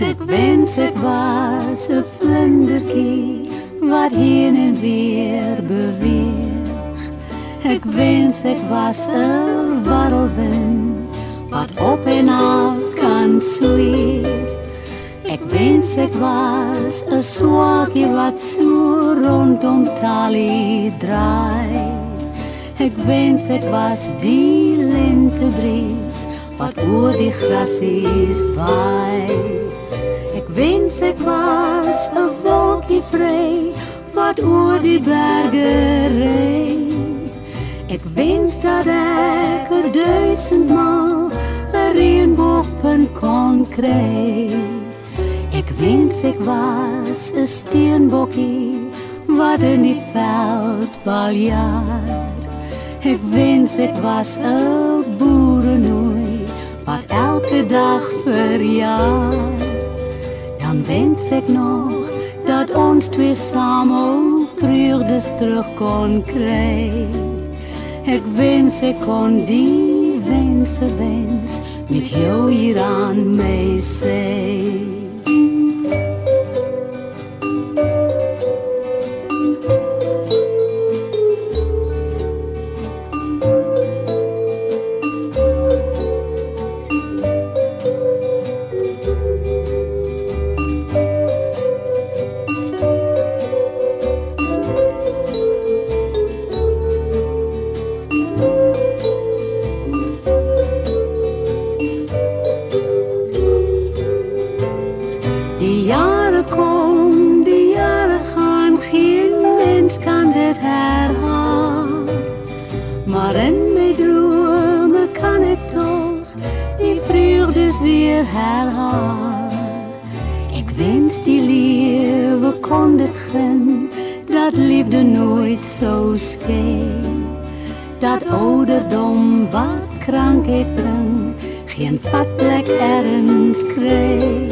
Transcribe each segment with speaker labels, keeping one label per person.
Speaker 1: Ek wens ek was 'n vlindertjie wat heen en weer beweeg. Ek wens ek was 'n warrelwind wat op en af kan sweef. Ek wens ek was 'n swaakie wat so rondom Tali draai. Ek wens ek was die lentebries wat oor die grasies waai. Ek wens ek was 'n wolkie vry wat oor die berge ry. Ek wens dat ek er duisend maal 'n reënboogpunt kon kry. Ek wens ek was 'n steenbokkie wat in die veld baljaar. Ek wens ek was 'n wat elke dag verjaar. Dan wens ek nog dat ons twee saam vreugdes terug kon kry. Ek wens ek kon die wense wens met jou hier aan my sê. My drome kan ek tog die vreugdes weer herhaal. Ek wens die lewe kon dit gun, dat liefde nooit sou skei. Dat ouderdom wat krankheid bring, geen padplek ergens kry.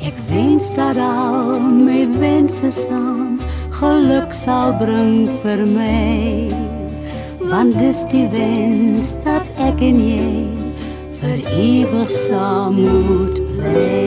Speaker 1: Ek wens dat al my wense saam geluk sal bring vir my. Want dis die wens dat ek en jy vir ewig saam moet bly.